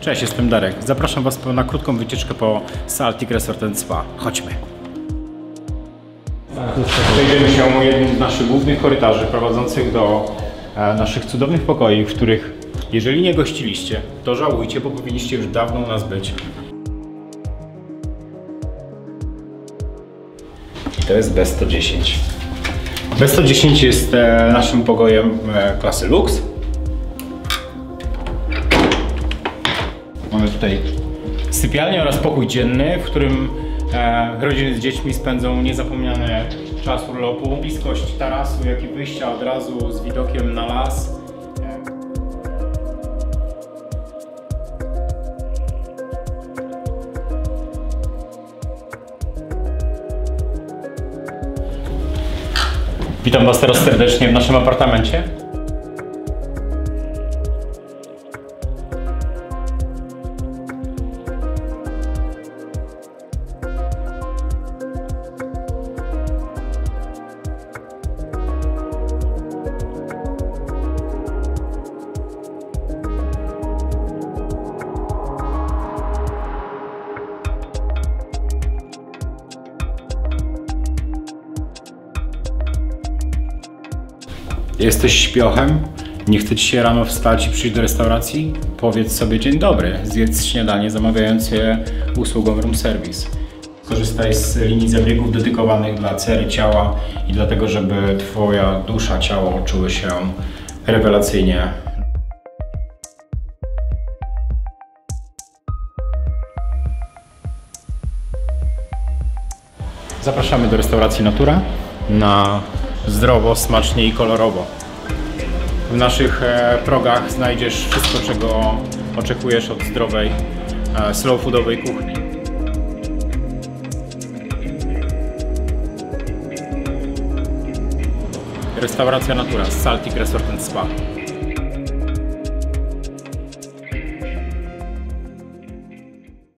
Cześć, jestem Darek. Zapraszam Was na krótką wycieczkę po Saltic Resort Spa. Chodźmy. Przejdziemy się jednym z naszych głównych korytarzy prowadzących do e, naszych cudownych pokoi, w których jeżeli nie gościliście, to żałujcie, bo powinniście już dawno u nas być. I to jest B110. B110 jest e, naszym pokojem e, klasy Lux. Mamy tutaj sypialnię oraz pokój dzienny, w którym e, rodziny z dziećmi spędzą niezapomniany czas urlopu. Bliskość tarasu, jak i wyjścia od razu z widokiem na las. Witam Was teraz serdecznie w naszym apartamencie. Jesteś śpiochem? Nie chce ci się rano wstać i przyjść do restauracji? Powiedz sobie dzień dobry, zjedz śniadanie zamawiając je usługą room service. Korzystaj z linii zabiegów dedykowanych dla cery ciała i dlatego, żeby twoja dusza, ciało czuły się rewelacyjnie. Zapraszamy do restauracji Natura na zdrowo, smacznie i kolorowo. W naszych e, progach znajdziesz wszystko, czego oczekujesz od zdrowej, e, slow foodowej kuchni. Restauracja Natura, Saltic Resort Spa.